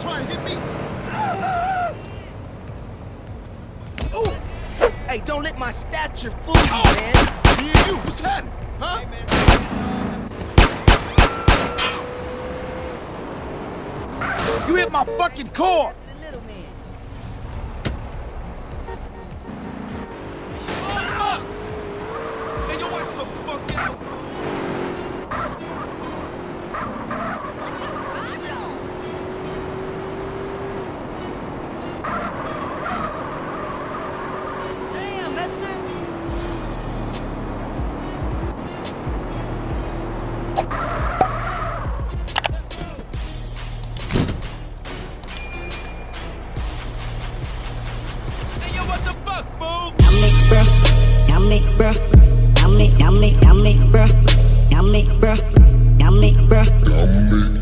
trying to hit me. Ooh. Hey, don't let my stature fool you, Oh. man. Me and you, what's happening? Huh? You hit my fucking core! Yummy, bruh. Yummy, bruh.